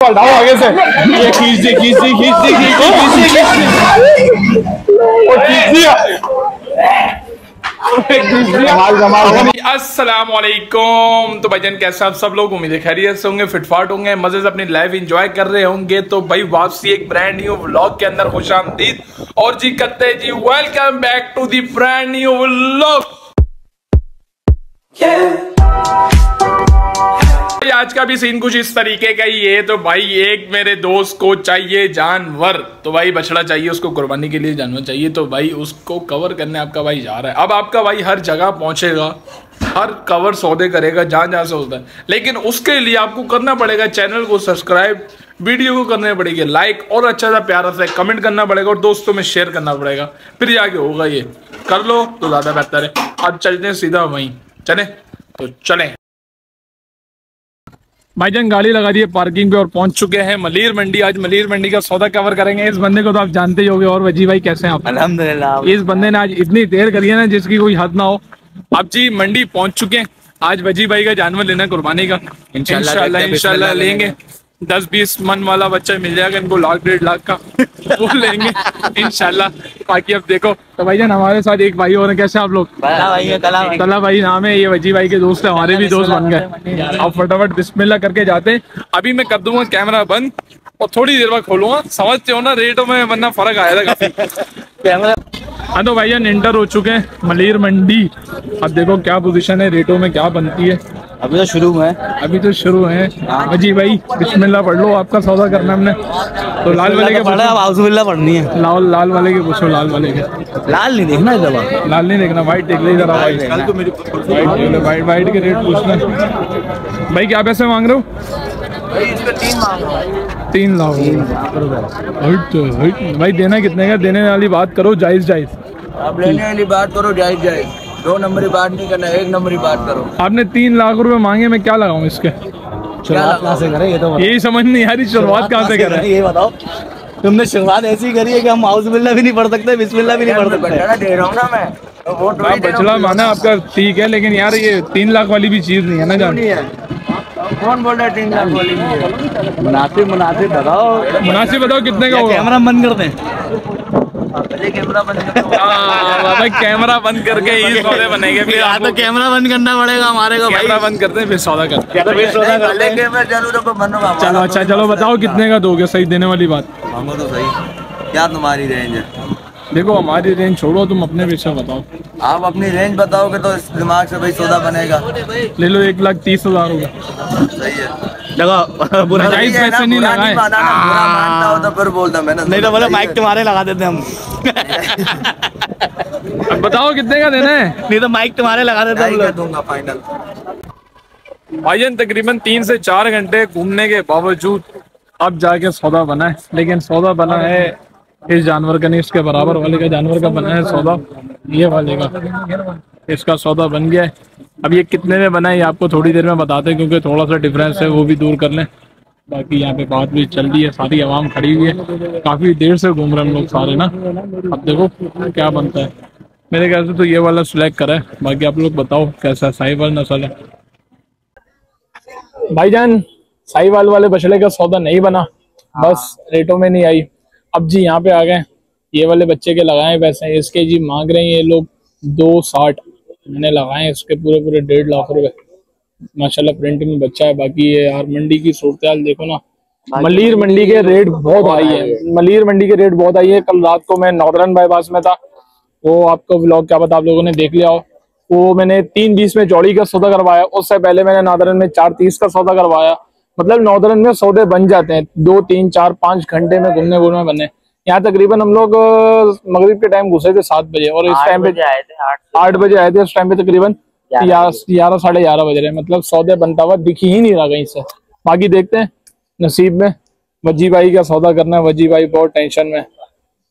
आगे से। ये खींच दी खींच दी खींच दी खींच दी खींच दी खींच दी। और खींच दिया। अस्सलाम वालेकुम तो भाईजान कैसे आप सब लोग? उम्मीद है खैरियत से होंगे फिटफाट होंगे मज़े से अपनी लाइफ एंजॉय कर रहे होंगे। तो भाई वापसी एक ब्रांड न्यू व्लॉग के अंदर खुश आमदीद। और जी करते जी welcome back to the brand new vlog आज का भी सीन कुछ इस तरीके का ही है। तो भाई, एक मेरे दोस्त को चाहिए जानवर तो भाई बछड़ा चाहिए, उसको कुर्बानी के लिए जानवर चाहिए तो भाई उसको कवर करने आपका भाई जा रहा है। अब आपका भाई हर जगह पहुंचेगा, हर कवर सौदे करेगा, जहाँ जहाँ से होता है लेकिन उसके लिए आपको करना पड़ेगा चैनल को सब्सक्राइब वीडियो को करने पड़ेगी लाइक और अच्छा सा प्यारा सा कमेंट करना पड़ेगा, और दोस्तों में शेयर करना पड़ेगा। फिर जाके होगा ये। कर लो तो ज़्यादा बेहतर है। अब चलते हैं सीधा वहीं। चले? तो चलें। भाईजान गाड़ी लगा दी है पार्किंग पे और पहुँच चुके हैं मलीर मंडी। आज मलीर मंडी का सौदा कवर करेंगे। इस बंदे को तो आप जानते ही होंगे। और वजी भाई कैसे हैं आप? अल्हम्दुलिल्लाह। इस बंदे ने आज इतनी देर करी है ना जिसकी कोई हद ना हो। आप जी मंडी पहुँच चुके हैं। आज वजी भाई का जानवर लेना कुर्बानी का। इंशाल्लाह इंशाल्लाह लेंगे। दस बीस मन वाला बच्चा मिल जाएगा इनको लाख डेढ़ लाख का। वो लेंगे इंशाल्लाह। बाकी अब देखो तो भाईजान हमारे साथ एक भाई और कैसे आप लोग? भाई है कला भाई। तला भाई नाम है ये वजी भाई के दोस्त है हमारे भी दोस्त बन गए। अब फटाफट बिस्मिल्लाह करके जाते हैं। अभी मैं कर दूँगा कैमरा बंद और थोड़ी देर बाद खोलूँगा। समझते हो ना रेटों में वरना फ़र्क आया था काफ़ी। कैमरा हाँ तो भाई जान इंटर हो चुके हैं मलिर मंडी। अब देखो क्या पोजिशन है रेटों में क्या बनती है। अभी तो शुरू है। अभी तो शुरू है। वजी भाई बिस्मिल्लाह पढ़ लो आपका सौदा करना हमने। तो लाल वाले के पढ़ा अब आउजुबिल्लाह पढ़नी है। लाल लाल वाले के पूछो लाल वाले के। लाल नहीं देखना दफ़ा लाल नहीं देखना व्हाइट देख ले जरा व्हाइट व्हाइट देख ले व्हाइट व्हाइट के रेट पूछना। भाई क्या पैसे मांग रहे हो? तीन लाख तो भाई देना कितने का? देने वाली बात करो जायज़ जायज़। आप लेने वाली बात करो जायज़ जायज़। दो नंबरी बात नहीं करना एक नंबरी बात करो। आपने तीन लाख रुपए मांगे मैं क्या लगाऊँ इसके? शुरुआत कहाँ से करें? ये तो यही समझ नहीं आ रही शुरुआत कहाँ से करें? ये बताओ। तुमने शुरुआत ऐसी करी है कि हम आउजुबिल्लाह भी नहीं पढ़ सकते बिस्मिल्लाह भी नहीं पढ़ सकते। दे रहा हूँ ना मैं। तो रहा बचला माना आपका ठीक है लेकिन यार ये तीन लाख वाली भी चीज़ नहीं है ना जान। कौन बोल रहा है तीन लाख वाली मुनासिब मुनासिब बताओ। मुनासिब बताओ कितने का होगा? कैमरा बंद कर दें पहले कैमरा बंद हाँ, भाई कैमरा बंद करके ही सौदे बनेंगे फिर या तो कैमरा बंद करना पड़ेगा हमारे को भाई। कैमरा बंद करते हैं फिर सौदा करते हैं। तो फिर सौदा करते हैं। कैमरा चालू चलो अच्छा चलो बताओ कितने का दोगे? सही देने वाली बात। मांगो तो सही। क्या तुम्हारी रेंज है? देखो हमारी रेंज छोड़ो तुम अपने पीछे बताओ। आप अपनी रेंज बताओगे तो इस दिमाग से भाई सौदा बनेगा। ले लो एक लाख तीस हज़ार होगा। सही है। लगा बुरा जायज़ सही है पैसे नहीं बुरा लगाए। माना ना, बुरा मानता हो तो फिर बोलता मैं ना नहीं तो बोले माइक तुम्हारे लगा देते हम। अब बताओ कितने का देना है? नहीं तो माइक तुम्हारे लगा देते हम लोग। दूँगा फाइनल भाईजान तकरीबन तीन से चार घंटे घूमने के बावजूद अब जाके सौदा बना है। लेकिन सौदा बना है इस जानवर का नहीं इसके बराबर वाले का जानवर का बना है सौदा। ये वाले का। इसका सौदा बन गया है। अब ये कितने में बना है आपको थोड़ी देर में बताते हैं क्योंकि थोड़ा सा डिफरेंस है वो भी दूर कर लें। बाकी यहाँ पे बात भी चल रही है सारी आवाम खड़ी हुई है। काफ़ी देर से घूम रहे हम लोग सारे ना। अब देखो क्या बनता है। मेरे ख्याल से तो ये वाला सिलेक्ट करा है। बाकी आप लोग बताओ कैसा साहिवाल नस्ल है। भाईजान साहिवाल वाले बछड़े का सौदा नहीं बना। बस रेटों में नहीं आई। अब जी यहाँ पे आ गए। ये वाले बच्चे के लगाए पैसे इसके जी मांग रहे हैं ये लोग। दो साठ मैंने लगाए हैं इसके पूरे पूरे डेढ़ लाख रुपए। माशाल्लाह प्रिंट में बच्चा है बाकी ये यार मंडी की सूरत देखो ना। मलिर मंडी के रेट बहुत हाई है। मलिर मंडी के रेट बहुत हाई है। कल रात को मैं नॉर्दर्न बाईपास में था। वो आपको ब्लॉग क्या पता आप लोगों ने देख लिया हो। वो मैंने तीन बीस में चौड़ी का सौदा करवाया। उससे पहले मैंने नॉर्दर्न में चार तीस का सौदा करवाया। मतलब नॉर्दर्न में सौदे बन जाते हैं। दो तीन चार पाँच घंटे में घूमने घूमने बने। यहाँ तकरीबन हम लोग मगरिब के टाइम घुसे थे सात बजे और इस टाइम पे आए थे आठ बजे आए थे उस टाइम पे तकरीबन ग्यारह साढ़े ग्यारह बज रहे मतलब सौदे बनता हुआ दिख ही नहीं रहा कहीं से। बाकी देखते हैं नसीब में। वजी भाई का सौदा करना है। वजी भाई बहुत टेंशन में।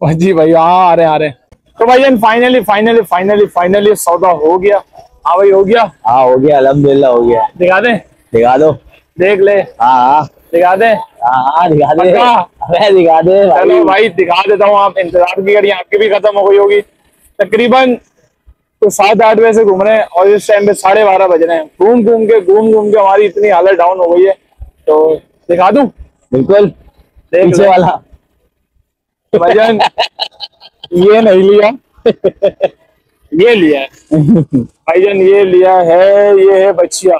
वजी भाई हाँ आ रहे आ रहे तो भाई फाइनली फाइनली फाइनली फाइनली सौदा हो गया। हाँ भाई हो गया। हाँ हो गया अल्हम्दुलिल्लाह हो गया। दिखा दे। दिखा दो। देख ले। हाँ हाँ। दिखा दे। हाँ हाँ दिखा दे। अरे दिखा दे चलो भाई दिखा देता हूँ आप इंतज़ार की घड़ी आपकी भी खत्म हो गई होगी। तकरीबन तो सात आठ बजे से घूम रहे हैं और इस टाइम पे साढ़े बारह बज रहे हैं। घूम घूम के घूम घूम के हमारी इतनी हालत डाउन हो गई है। तो दिखा दू? बिल्कुल। पीछे वाला। भाईजान ये नहीं लिया। ये लिया है। भाईजान ये लिया है ये है बच्चिया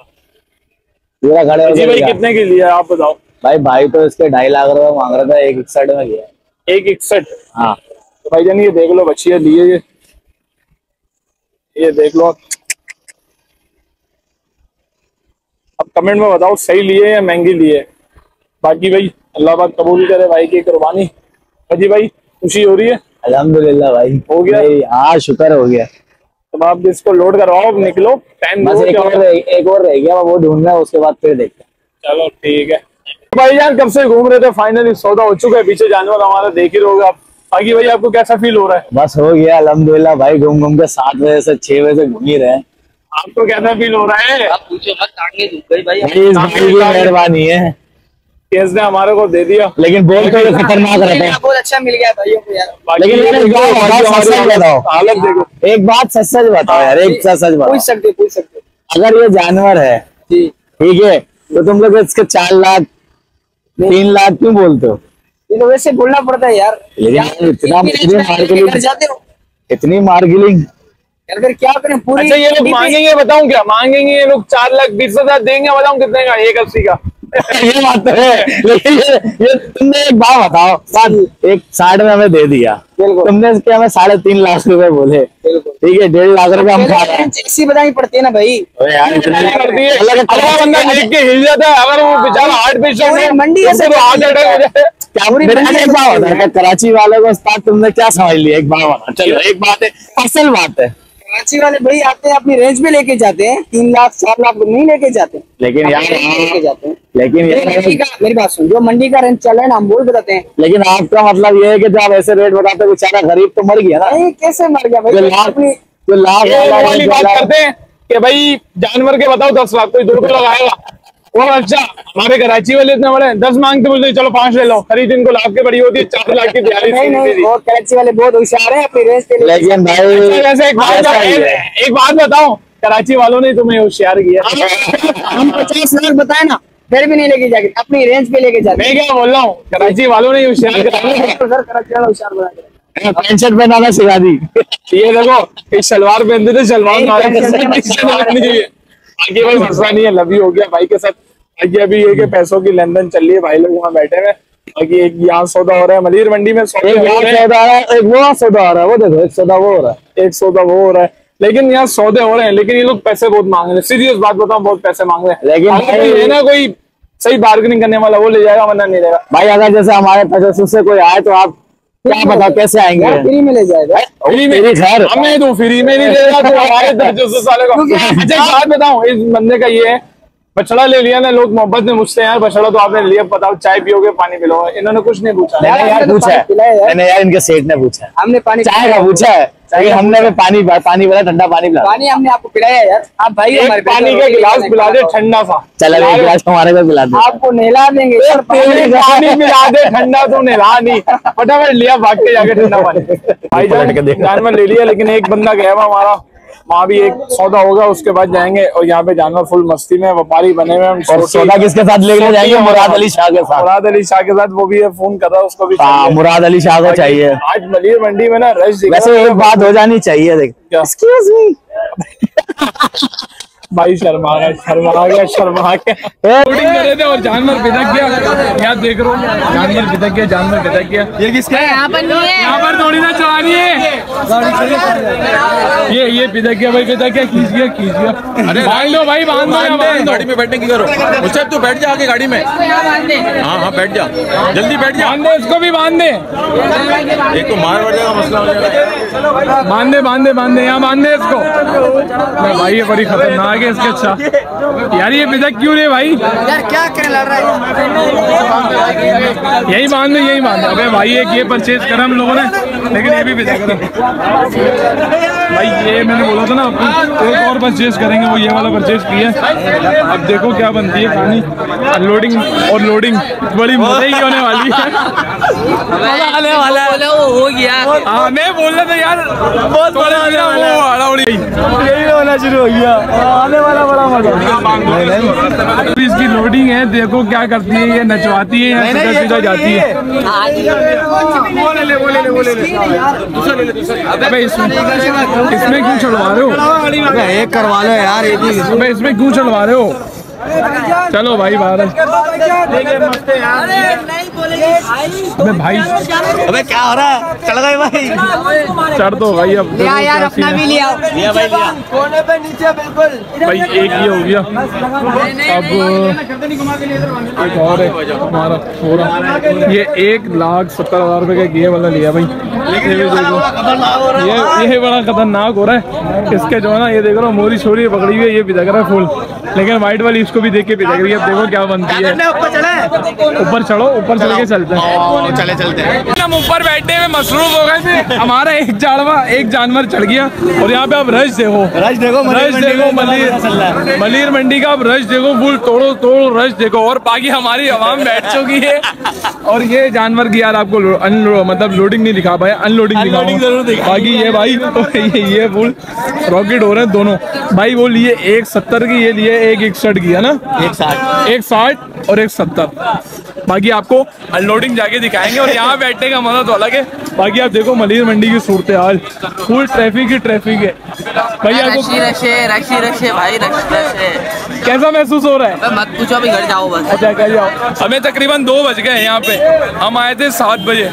जी भाई कितने की लिया आप बताओ। भाई भाई तो इसके ढाई लाख रुपए मांग रहा था एक इकसठ में गया। एक इकसठ? हाँ। तो भाईजान ये देख लो बच्चिया लिए ये। ये देख लो। अब कमेंट में बताओ सही लिए या महँगी लिए? बाकी भाई अल्लाह पाक कबूल करे भाई की कुर्बानी। अजी भाई खुशी हो रही है? अल्हम्दुलिल्लाह भाई। हो गया? हाँ शुक्र हो गया। तो आप इसको लोड करवाओ निकलो। टाइम बस एक और रह- एक और रह गया वो ढूंढना है उसके बाद फिर देखते हैं। चलो ठीक है। भाईजान कब से घूम रहे थे? फाइनली सौदा हो चुका है पीछे जानवर हमारा देख ही रहोगे आप। बाकी भाई आपको कैसा फील हो रहा है? बस हो गया अल्हम्दुलिल्लाह भाई घूम घूम के सात बजे से छह बजे से घूम ही रहे हैं। आपको कैसा फील हो रहा है? आप पूछो मत टांगे दुख गई भाई। भाई की मेहरबानी है। केस ने हमारे को दे दिया। लेकिन बोल तो खतरनाक रहता है। बहुत अच्छा मिल गया भाइयों को यार। लेकिन एक बात बताओ, सच सच बताओ। हालत देखो। एक बात सच सच बताओ यार एक सच सच बताओ। पूछ सकते पूछ सकते अगर ये जानवर है ठीक है तो तुम लोग इसके चार लाख तीन लाख क्यों बोलते हो? ये तो वैसे बोलना पड़ता है यार। लेकिन इतना- इतनी मार्गिलिंग मार्केटिंग- जाते हो। इतनी मार्गिलिंग अगर फिर क्या करें? पूरी अच्छा ये लोग मांगेंगे बताऊँ क्या? मांगेंगे ये लोग चार लाख बीस हज़ार देंगे बताऊँ कितने का एक अस्सी का? ये बात तो है। लेकिन ये, ये तुमने एक बात बताओ बात एक साइड में हमें दे दिया। तुमने इसके हमें साढ़े तीन लाख रुपए बोले। ठीक है डेढ़ लाख रुपए हम खा रहे हैं। ऐसी बतानी पड़ती है ना भाई। अरे यार इतने कर दिए अलग अलग अगला बंदा देख के हिल जाता है अगर वो बेचारा हार्ट पेशेंट मंडी ऐसे तो हार्ट अटैक हो। जाए क्या एक बात ऐसे बता कि कराची वाले को उस्ताद तुमने क्या समझ लिया? एक बता चलो एक बात है असल बात है। कराची वाले भाई आते हैं अपनी रेंज पे लेके जाते हैं तीन लाख चार लाख नहीं लेके जाते। लेकिन यार पे लेके जाते हैं। लेकिन मंडी का मेरी बात सुन जो मंडी का रेंज चल रहा है ना हम बोल बताते हैं। लेकिन आपका मतलब ये है कि जब आप ऐसे रेट बताते हो बेचारा गरीब तो मर गया ना। भाई कैसे मर गया जो भाई लाख जो लाख वाली बात करते हैं कि भाई जानवर के बताओ दस लाख कोई दो लगाएगा। और अच्छा हमारे कराची वाले इतने बड़े हैं, दस मांगते बोलते चलो पाँच ले लो। खरीद इनको लाख के बड़ी होती है चार लाख की तैयारी नहीं नहीं और कराची वाले बहुत होशियार है अपनी रेंज पे लेकिन भाई वैसे एक बात ऐसा ही है। एक बात बताओ कराची वालों ने तुम्हें होशियार किया? हम पचास लाख बताए ना फिर भी नहीं लेके जाके अपनी रेंज पे लेके जाते। मैं क्या बोल रहा हूँ कराची वालों ने होशियार। पैंट शर्ट पहनाना सिखा दी। ये देखो शलवार पहनते थे शलवार है। आगे भाई मसला नहीं है लवी हो गया भाई के साथ आगे अभी ये कि पैसों की लेन देन चल रही है भाई लोग वहाँ बैठे हुए बाकी एक यहाँ सौदा हो रहा है मलिर मंडी में सौदे एक हो रहे हैं। है एक वो सौदा आ रहा है वो देखो एक सौदा वो हो रहा है। एक सौदा वो हो रहा है। लेकिन यहाँ सौदे हो रहे हैं लेकिन ये लोग पैसे बहुत मांग रहे हैं। सीरियस बात बताऊँ बहुत पैसे मांग रहे हैं। लेकिन कोई ना कोई सही बार्गेनिंग करने वाला वो ले जाएगा वरना नहीं लेगा। भाई अगर जैसे हमारे तजस्सुस से कोई आए तो आप क्या बताओ कैसे आएँगे? फ्री में ले जाएगा। फ्री में खैर हमें तो फ्री में नहीं देगा तो हमारे साले को। अच्छा बात बताऊँ इस बंदे का ये है बछड़ा ले लिया ना लोग मोहब्बत में मुझसे यार बछड़ा तो आपने लिया बताओ चाय पियोगे पानी पिलोगे इन्होंने कुछ नहीं पूछा। मैंने यार तो पूछा है। यार। मैंने यार इनके सेठ ने पूछा हमने पानी चाय का पूछा है। लेकिन हमने भी पानी पानी पिला ठंडा पानी पिला पानी हमने आपको पिलाया यार। आप भाई हमारे एक पानी का गिलास पिला दे ठंडा सा। चल एक गिलास हमारे को पिला दे। आपको नहला देंगे सर तेरे पानी मिला दे ठंडा तो नहला नहीं। फटाफट लिया भाग के जाके ठंडा पानी। भाई जान। जानवर ले लिया लेकिन एक बंदा गया हुआ हमारा। वहाँ भी एक सौदा होगा उसके बाद जाएँगे और यहाँ पे जानवर फुल मस्ती में व्यापारी बने हुए हम सौदा किसके साथ लेके जाएँगे? मुराद अली शाह के साथ। मुराद अली शाह के साथ वो भी फ़ोन कर रहा है उसको भी हाँ मुराद अली शाह को चाहिए। आज मलिर मंडी में ना रश वैसे एक बात हो जानी चाहिए देख। भाई शर्मा गया शर्मा गया शर्मा गया। शूटिंग कर रहे थे और जानवर बिदक गया। क्या देख रहे हो? जानवर बिदक गया जानवर बिदक गया। ये किसका है? यहाँ पर नहीं है। यहाँ पर थोड़ी ना चलानी है। ये ये बिदक गया भाई बिदक गया खींच गया खींच गया। अरे बाँध लो भाई बाँध दो या बाँध दो। गाड़ी में बैठने की करो। मुझसे तू बैठ जा आगे गाड़ी में। हाँ हाँ बैठ जा। जल्दी बैठ जा। बाँध दे इसको भी बाँध दे। एक तो मार वार जाएगा मसला हो जाएगा बाँध दे बाँध दे बाँध दे यहाँ बाँध दे इसको। भाई ये बड़ी खतरनाक है इसके अच्छा। यार ये बिदक क्यों रे भाई? यार क्या करने लग रहा है यही मान लो यही मान लो। अबे भाई एक ये परचेज करा हम लोगों ने लेकिन ये भी बिदक रहा भाई ये मैंने बोला था ना आपको एक और परचेज करेंगे वो ये वाला परचेज किया है। अब देखो क्या बनती है कहानी। अनलोडिंग और लोडिंग बड़ी मज़े ही होने वाली है। आने वाला है। वो हो गया। हाँ मैं बोल रहा था यार बहुत बड़ा यही होना शुरू हो गया। आने वाला बड़ा मज़ा। इसकी लोडिंग है देखो क्या करती है ये नचवाती है या सीधा सीधा जाती है। अबे इसमें इसमें क्यों चढ़वा रहे हो? एक करवा लो यार ये इसमें क्यों चढ़वा रहे हो? चलो भाई बाहर अबे भाई। अबे क्या हो रहा है? चल गए भाई। चढ़ दो भाई अब देखो यार अपना भी है। लिया। कोने पे नीचे बिल्कुल। भाई एक ये हो गया। अब एक और है हमारा हो ये एक लाख सत्तर हज़ार रुपए का ये वाला लिया भाई। ये ये ये बड़ा खतरनाक हो रहा है। इसके जो है ना ये देख रहा हूँ मोरी छोरी पकड़ी हुई है ये पिधक रहा है फूल। लेकिन व्हाइट वाली इसको भी देख के रही है अब देखो क्या बनती है। ऊपर चढ़ो ऊपर चढ़ के चलते हैं। चले चलते हैं। हम ऊपर बैठे हुए मसरूफ हो गए थे। हमारा एक जानवर एक जानवर चढ़ गया। और यहाँ पे अब रश देखो। रश देखो रश देखो मलिर। मलिर मंडी का अब रश देखो फुल तोड़ो तोड़ो रश देखो। और बाकी हमारी आवाम बैठ चुकी है। और ये जानवर की यार आपको मतलब लोडिंग नहीं दिखा पाया। अनलोडिंग दिखा बाकी ये भाई ये फूल रॉकेट हो रहे हैं दोनों। भाई वो लिए एक सत्तर की ये लिए एक इकसठ की। है ना? एक साठ। एक साठ और एक सत्तर। बाकी आपको अनलोडिंग जाके दिखाएँगे और यहाँ बैठने का मज़ा तो अलग है। बाकी आप देखो मलिर मंडी की सूरत हाल फुल ट्रैफ़िक ही ट्रैफ़िक है। भाई आपको रशी रशे रशी रशे भाई रशे कैसा महसूस हो रहा है? मत पूछो अभी घर जाओ बस। अच्छा कह जाओ। हमें तकरीबन दो बज गए यहाँ पे। हम आए थे सात बजे।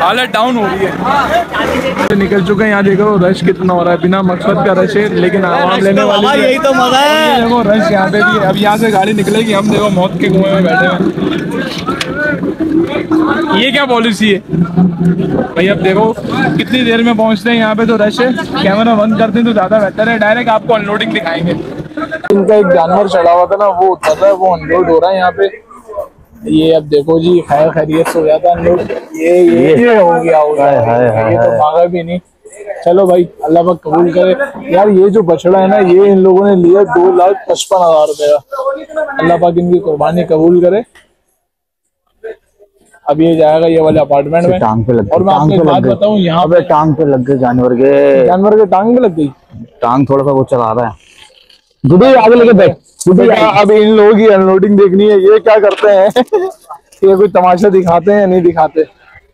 हालत डाउन हो रही है। निकल चुके हैं। यहाँ देखो रश कितना हो रहा है। बिना मकसद का रश है लेकिन आवाम लेने वाली यही तो मज़ा है। देखो रश यहाँ पे भी अब यहाँ से गाड़ी निकलेगी। हम देखो मौत के कुएँ में बैठे हैं। ये क्या पॉलिसी है? भाई अब देखो कितनी देर में पहुँचते हैं यहाँ पे तो रश है। कैमरा बंद करते हैं तो ज़्यादा बेहतर है। डायरेक्ट आपको अनलोडिंग दिखाएँगे। इनका एक जानवर चढ़ा हुआ था ना वो उतर रहा है वो अनलोड हो रहा है यहाँ पे। ये अब देखो जी खैर खैरियत से हो जाता है अनलोड ये ये ये हो गया हो गया। हाय, हाय, ये तो मांगा भी नहीं। चलो भाई अल्लाह पाक कबूल करे। यार ये जो बछड़ा है ना ये इन लोगों ने लिया दो लाख पचपन हज़ार रुपए का। अल्लाह पाक इनकी कुर्बानी कबूल करे। अब ये जाएगा ये वाले अपार्टमेंट में। टांग पे लग और मैं आपको पे बात लग बताऊँ यहाँ अबे टांग पे लग गए जानवर के। जानवर के टांग में लग गई? टांग थोड़ा सा वो चला रहा है। दुबई आगे लेके बैठ। दुबई अब इन लोगों की अनलोडिंग देखनी है ये क्या करते हैं? ये कोई तमाशा दिखाते हैं नहीं दिखाते?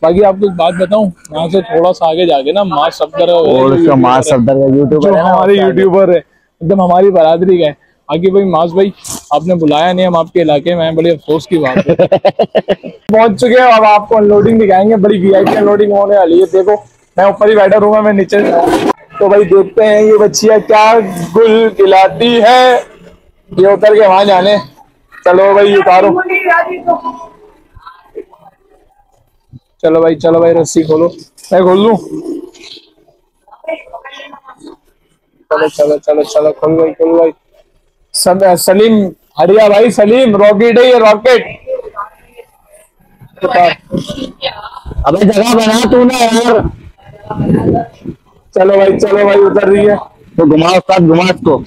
बाकी आपको एक बात बताऊँ यहाँ से थोड़ा सा आगे जाके ना माँ सफदर और उसका मार सफदर का यूट्यूब जो है ना हमारे यूट्यूबर है। एकदम हमारी बरादरी का है। बाकी भाई मास भाई आपने बुलाया नहीं हम आपके इलाके में हैं, बड़ी अफसोस की बात है। पहुँच चुके हैं अब आपको अनलोडिंग दिखाएँगे बड़ी वी वीआईपी अनलोडिंग होने वाली है। देखो मैं ऊपर ही बैठा रहूँगा मैं नीचे तो भाई देखते हैं ये बच्चिया क्या गुल खिलाती है। ये उतर के वहाँ जाने। चलो भाई उतारो। चलो भाई चलो भाई रस्सी खोलो। मैं खोल लू? चलो चलो चलो चलो खोल भाई खोल भाई। सब सलीम हरिया भाई सलीम रॉकेट है ये रॉकेट अबे जगह बना तू ना यार। चलो भाई चलो भाई उतर रही है। तो घुमा उस्ताद घुमा इसको।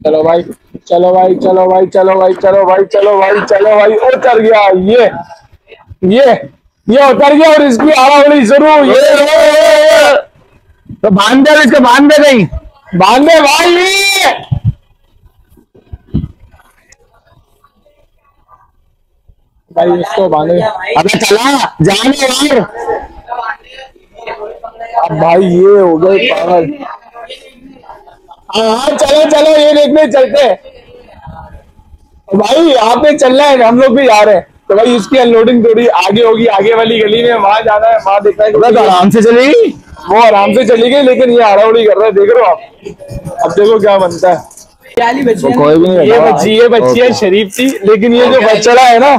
चलो भाई चलो भाई चलो भाई चलो भाई चलो भाई चलो भाई चलो भाई उतर गया ये ये ये उतर गया और इसकी आड़ावड़ी ज़रूर ये तो बाँध दे इसको बाँध दे नहीं बांधे भाई। भाई, इसको बांधे। अबे चला, जाने यार अब भाई, ये हो गए पागल। हाँ हाँ चलो चलो, ये देखने चलते। हैं भाई आप पे चल रहा है, हम लोग भी जा रहे हैं। तो भाई, इसकी अनलोडिंग थोड़ी आगे होगी, आगे वाली गली में, वहाँ जाना है, वहाँ देखना है। तो आराम से चली वो आराम से चली गई लेकिन ये आड़ाउड़ी कर रहा है देख रहे हो आप? अब देखो क्या बनता है। तो कोई भी नहीं ये बच्ची ये बच्ची है शरीफ थी लेकिन ये जो बच्चा है ना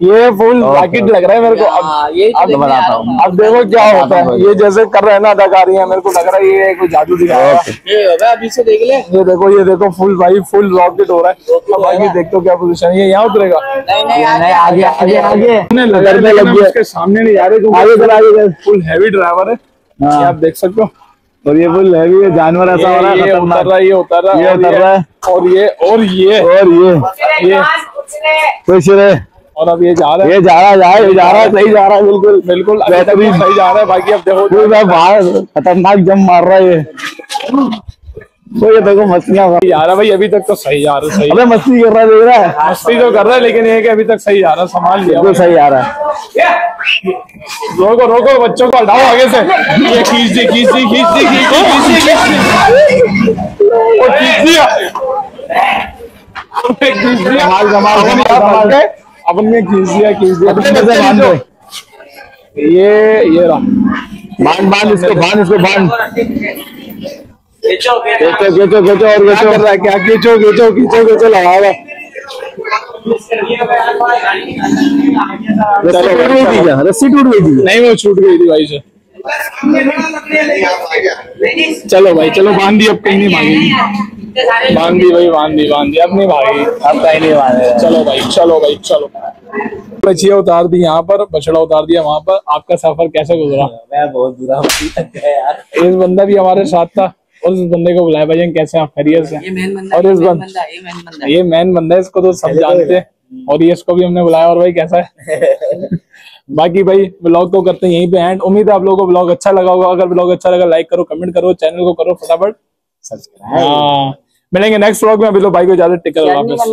ये फुल राकेट लग रहा है मेरे को। अब ये अब तो बताता हूँ। अब देखो क्या होता है। ये जैसे कर रहे हैं ना अदाकारियाँ मेरे को लग रहा है ये कोई जादू दिखा रहा है अभी से देख ले। ये देखो ये देखो फुल भाई फुल रॉकेट हो रहा है। अब बाकी देखते हो क्या पोजीशन है। ये यहाँ उतरेगा। नहीं नहीं नहीं आगे आगे आगे लग गया। उसके सामने नहीं जा रहे आगे आगे फुल हैवी ड्राइवर है। हाँ। आप देख सकते हो। और ये फुल हैवी है जानवर ऐसा हो रहा है उतर रहा है ये उतर रहा है ये और उतर रहा है। और ये और ये। और ये। ये। खुश रहे। और अब ये जा रहा है। ये जा रहा है जा रहा है, जा रहा है सही जा रहा है बिल्कुल। बिल्कुल सही जा रहा है बाकी अब देखो खतरनाक जम मार रहा है ये। तो ये देखो मछलियाँ जा रहा भाई अभी तक तो सही जा रहा है सही। अबे मस्ती कर रहा है देख रहा है। मस्ती तो कर रहा है लेकिन ये कि अभी तक सही जा रहा है संभाल लिया बिल्कुल सही आ रहा है। रोको रोको बच्चों को हटाओ आगे से। ये खींच दी खींच दी खींच दी खींच दी खींच दी अपन ने खींच दिया। खींच दिया। ये ये रहा। बाँध बाँध इसको बाँध इसको बाँध। खींचो खींचो खींचो और खींचो कर रहा है क्या? खींचो खींचो खींचो खींचो लगाओ। रस्सी टूट गई थी क्या? रस्सी टूट गई थी नहीं वो छूट गई थी भाई से। चलो भाई चलो बाँध दी अब कहीं नहीं भागेगी। बाँध दी भाई बाँध दी बाँध दी अब नहीं भागेगी। अब कहीं नहीं मानेगा चलो भाई चलो भाई चलो। बचिया उतार दी यहाँ पर बछड़ा उतार दिया वहाँ पर। आपका सफ़र कैसे गुजरा? मैं बहुत बुरा यार। इस बंदा भी हमारे साथ था। और इस बंदे को बुलाया भाई कैसे आप खैरियत से ये मेन बंदा और इस बंद ये मेन बंदा मैन बंदा है इसको तो सब जानते हैं। और ये इसको भी हमने बुलाया और भाई कैसा है? बाकी भाई ब्लॉग को करते हैं यहीं पे एंड उम्मीद है आप लोगों को ब्लॉग अच्छा लगा होगा। अगर ब्लॉग अच्छा लगा लाइक करो कमेंट करो चैनल को करो फटाफट। हाँ। मिलेंगे नेक्स्ट ब्लॉग में अभी लोग भाई को ज़्यादा नहीं वापस।